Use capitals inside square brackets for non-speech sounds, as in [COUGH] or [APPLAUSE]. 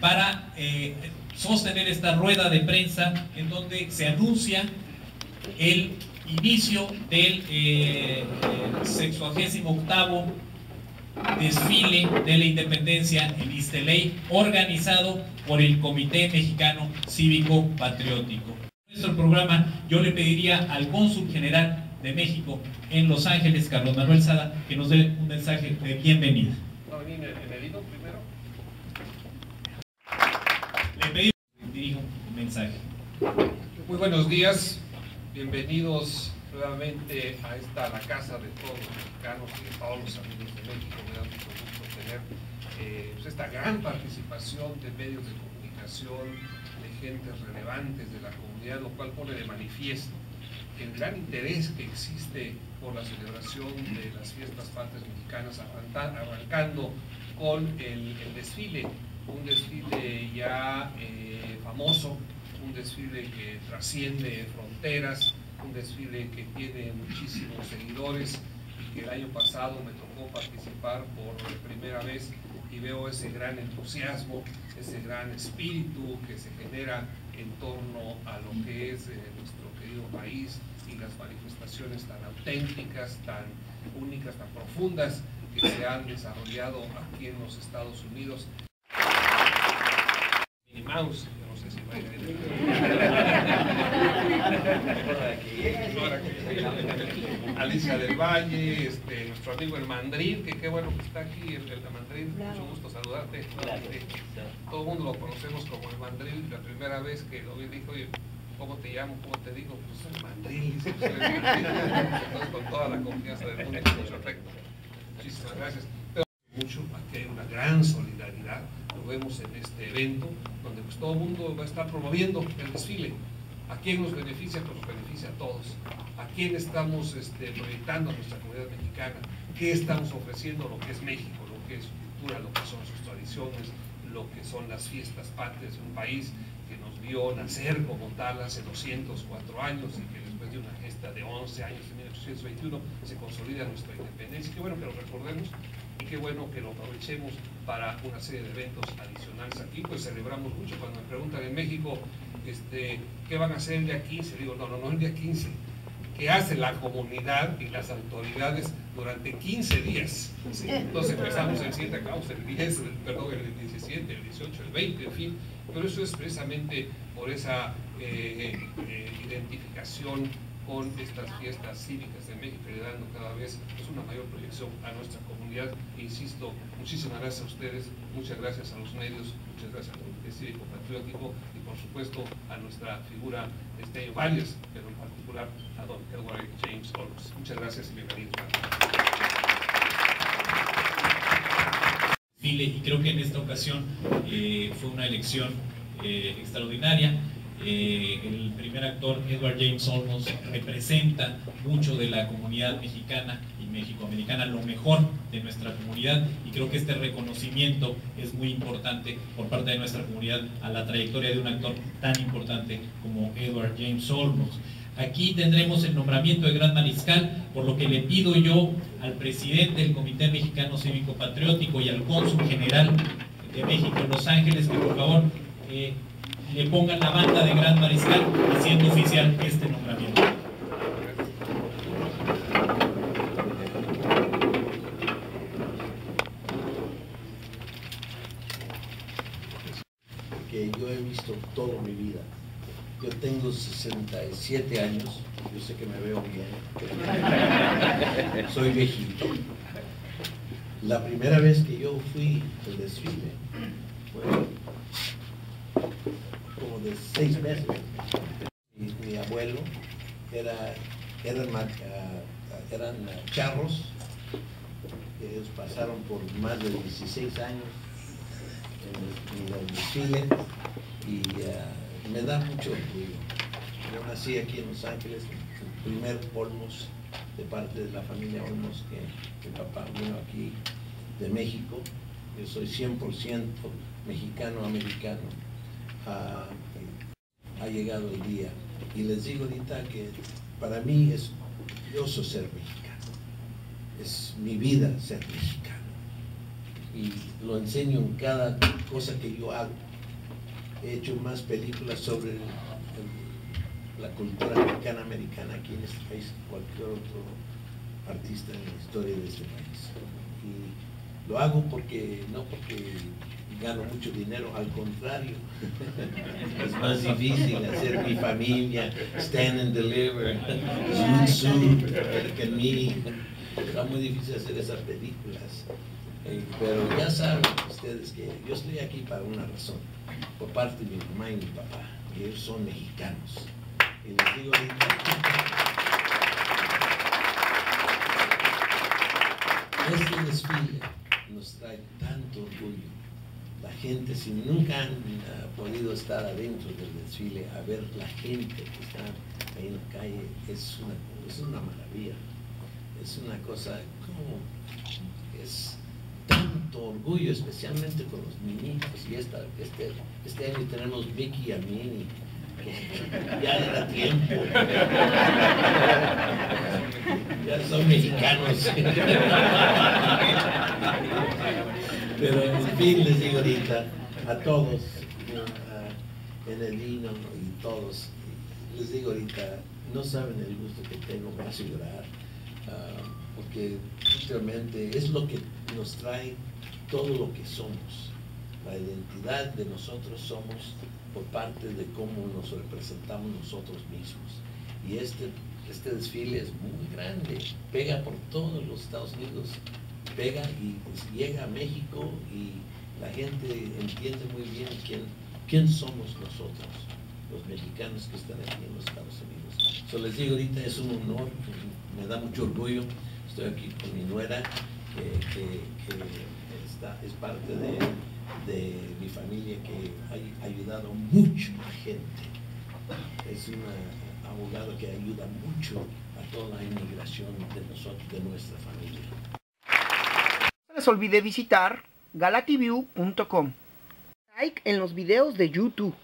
para eh, sostener esta rueda de prensa en donde se anuncia el inicio del eh, 68 desfile de la independencia en Isteley, organizado por el Comité Mexicano Cívico Patriótico. En nuestro programa yo le pediría al cónsul general de México en Los Ángeles, Carlos Manuel Sada, que nos dé un mensaje de bienvenida. Le dirijo un mensaje. Muy buenos días, bienvenidos nuevamente a esta la casa de todos los mexicanos y de todos los amigos de México. Me da mucho gusto tener eh, pues esta gran participación de medios de comunicación, de gentes relevantes de la comunidad, lo cual pone de manifiesto el gran interés que existe por la celebración de las fiestas patrias mexicanas, arrancando con el, desfile, un desfile ya eh, famoso, un desfile que trasciende fronteras, un desfile que tiene muchísimos seguidores y que el año pasado me tocó participar por primera vez y veo ese gran entusiasmo, ese gran espíritu que se genera en torno a lo que es eh, nuestro querido país y las manifestaciones tan auténticas, tan únicas, tan profundas que se han desarrollado aquí en los Estados Unidos. Mouse, no sé si va a Alicia del Valle, este, nuestro amigo el Mandrín, que qué bueno que está aquí, el, el Mandrín, mucho gusto saludarte. Todo el mundo lo conocemos como el Mandrín, la primera vez que lo vi dijo, ¿cómo te llamo? ¿Cómo te digo? Pues el Mandrín, Entonces con toda la confianza del mundo, mucho afecto. Muchísimas gracias. Mucho, aquí hay una gran solidaridad, lo vemos en este evento, donde pues todo el mundo va a estar promoviendo el desfile. ¿A quién nos beneficia? Pues nos beneficia a todos. ¿A quién estamos este, proyectando a nuestra comunidad mexicana? ¿Qué estamos ofreciendo lo que es México, lo que es su cultura, lo que son sus tradiciones, lo que son las fiestas patrias de un país que nos vio nacer como tal hace 204 años y que después de una gesta de 11 años, en 1821, se consolida nuestra independencia. Qué bueno que lo recordemos qué bueno que lo aprovechemos para una serie de eventos adicionales aquí, pues celebramos mucho. Cuando me preguntan en México, este, ¿qué van a hacer el día 15? Digo, no, no, no el día 15. ¿Qué hace la comunidad y las autoridades durante 15 días? Entonces empezamos el 7, acabamos el 10, el, perdón, el 17, el 18, el 20, en fin. Pero eso es precisamente por esa eh, eh, identificación con estas fiestas cívicas de México y dando cada vez pues, una mayor proyección a nuestra comunidad. Insisto, muchísimas gracias a ustedes, muchas gracias a los medios, muchas gracias al Comité Cívico Patriótico y por supuesto a nuestra figura, este, varias, pero en particular a don Edward James Olmos. Muchas gracias y bienvenidos. Y creo que en esta ocasión eh, fue una elección eh, extraordinaria eh, el primer actor, Edward James Olmos, representa mucho de la comunidad mexicana y mexicoamericana, lo mejor de nuestra comunidad y creo que este reconocimiento es muy importante por parte de nuestra comunidad a la trayectoria de un actor tan importante como Edward James Olmos. Aquí tendremos el nombramiento de Gran Mariscal, por lo que le pido yo al presidente del Comité Mexicano Cívico Patriótico y al cónsul general de México en Los Ángeles que por favor eh, le pongan la banda de Gran Mariscal haciendo oficial este nombramiento. Que yo he visto toda mi vida. Yo tengo 67 años, yo sé que me veo bien. Soy viejito. La primera vez que yo fui al desfile fue de seis meses. Mi, abuelo era, eran, eran charros, ellos pasaron por más de 16 años en, el desfile y ah, me da mucho orgullo. Yo nací aquí en Los Ángeles, el primer Olmos de parte de la familia Olmos que mi papá vino aquí de México. Yo soy 100% mexicano-americano. Ah, llegado el día. Y les digo ahorita que para mí es curioso ser mexicano. Es mi vida ser mexicano. y lo enseño en cada cosa que yo hago. He hecho más películas sobre la cultura mexicana americana aquí en este país que cualquier otro artista en la historia de este país. Y lo hago porque, no porque gano mucho dinero, al contrario, [LAUGHS] es más difícil hacer mi familia, stand and deliver, que mí, está muy difícil hacer esas películas. Eh, pero ya saben ustedes que yo estoy aquí para una razón, por parte de mi mamá y mi papá, que ellos son mexicanos. Y les digo [LAUGHS] este desfile nos trae tanto orgullo. La gente, si nunca han ah, podido estar adentro del desfile, a ver la gente que está ahí en la calle, es una, es una maravilla. Es una cosa como es tanto orgullo, especialmente con los niñitos. Y este, este año tenemos Vicky y a mí, [LAUGHS] ya era tiempo. [LAUGHS] Ya son mexicanos. [LAUGHS] Pero en fin les digo ahorita a todos, a Enelino y todos, les digo ahorita, no saben el gusto que tengo, para llorar, ah, porque realmente es lo que nos trae todo lo que somos. La identidad de nosotros somos por parte de cómo nos representamos nosotros mismos. Y este, este desfile es muy grande, pega por todos los Estados Unidos, pega y llega a México y la gente entiende muy bien quién, quién somos nosotros, los mexicanos que están aquí en los Estados Unidos. So les digo ahorita es un honor, me da mucho orgullo, estoy aquí con mi nuera, que, es parte de mi familia que ha ayudado mucho a gente. Es una abogado que ayuda mucho a toda la inmigración de nosotros, de nuestra familia. Les olvide visitar galatiview.com. Like en los videos de YouTube.